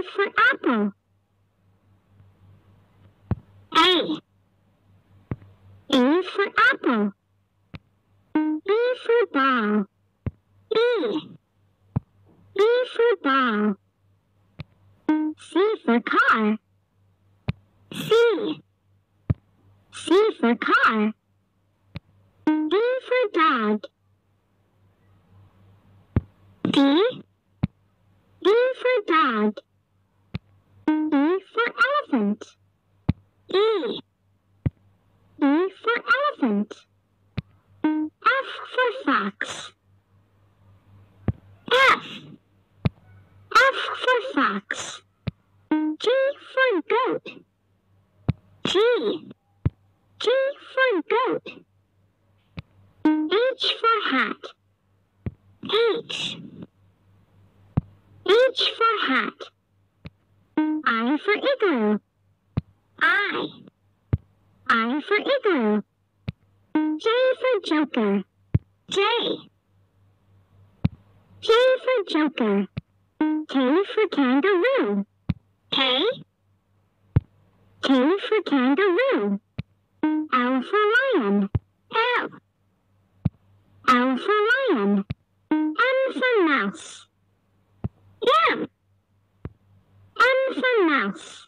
A for apple. A. A for apple. B for ball. B. B for ball. C for car. C. C for car. D for dog. D. D for dog. E elephant. E. E for elephant. Mm, F for fox. F. F for fox. G for goat. G. G for goat. H for hat. H. H for hat. I for igloo. I. I for igloo. J for joker. J. J for joker. K for kangaroo. K. K for kangaroo. L for lion. L. L for lion. M for mouse. M. M for mouse.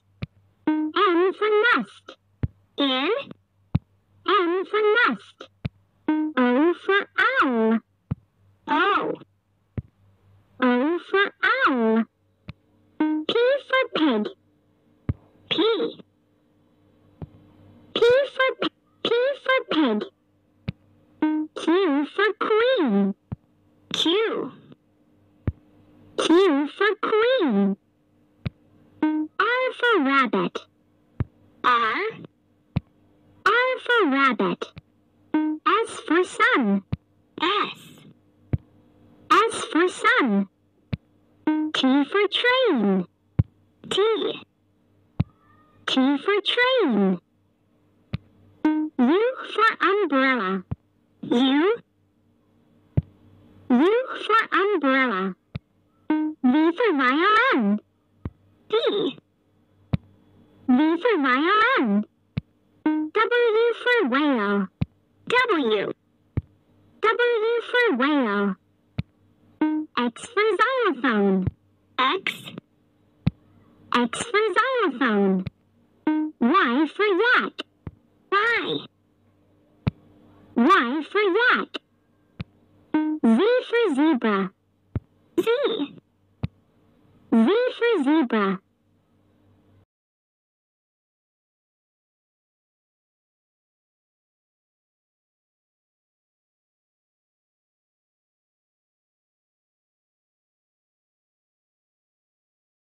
N for nest. N. N for nest. O for owl. O. O for owl. P for pig. P. P for P for pig. Q for queen. Q. Q for queen. R for rabbit. R. R for rabbit. S for sun. S. S for sun. T for train. T. T for train. U for umbrella. U. U for umbrella. V for violin. V. For violin. W for whale. W. W for whale. X for xylophone. X. X for xylophone. Y for yak. Y. Y for yak. Z for zebra. Z. Z for zebra.